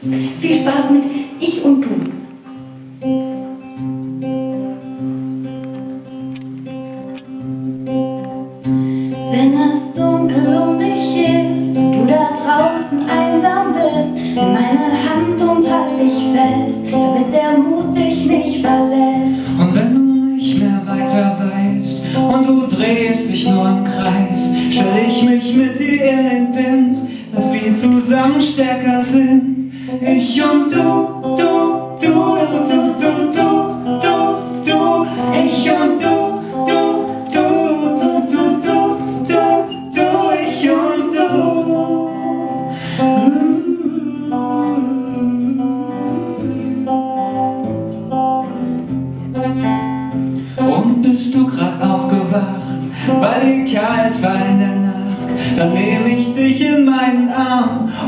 Viel Spaß mit Ich und Du. Wenn es dunkel um dich ist und du da draußen einsam bist, nimm meine Hand und halt dich fest, damit der Mut dich nicht verlässt. Und wenn du nicht mehr weiter weißt und du drehst dich nur im Kreis, stell ich mich mit dir in den Wind, dass wir zusammen stärker sind. Ich und du, du, du, du, du, du, du, du, du, ich und du, bist du grad aufgewacht, weil dir kalt war in der Nacht, dann nehm ich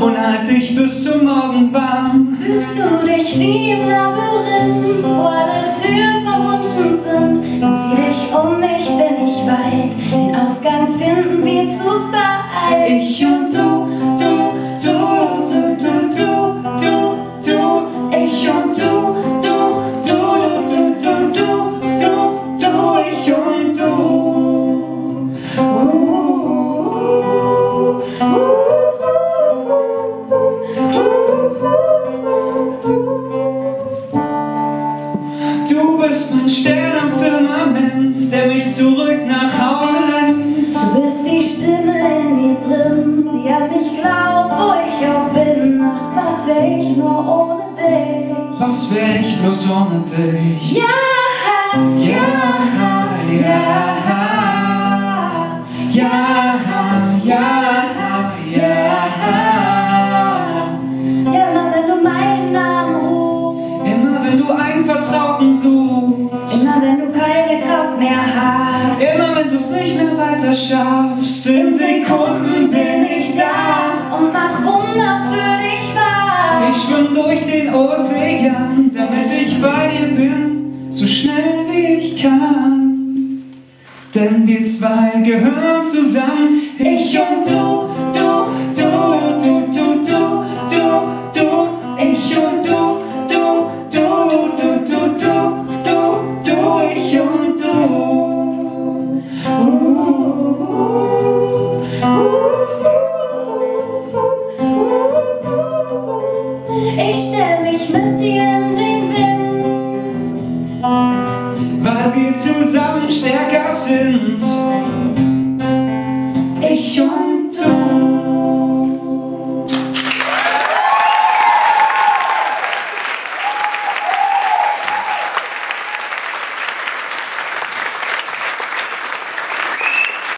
und halt dich bis zum Morgen warm. Fühlst du dich wie im Labyrinth, wo alle Türen verwunschen sind? Zieh dich um mich, bin ich weit. Den Ausgang finden wir zu zweit. Ich und du, bist mein Stern am Firmament, der mich zurück nach Hause lenkt. Du bist die Stimme in mir drin, die an mich glaubt, wo ich auch bin. Ach, was wär ich nur ohne dich? Was wär ich bloß ohne dich? Ja, Ja, ja, ja, suchst, immer wenn du keine Kraft mehr hast. immer wenn du's nicht mehr weiter schaffst, in Sekunden bin ich da. und mach Wunder für dich wahr. Ich schwimm durch den Ozean, damit ich bei dir bin, so schnell wie ich kann. Denn wir zwei gehören zusammen, ich und du. Ich stell mich mit dir in den Wind, weil wir zusammen stärker sind.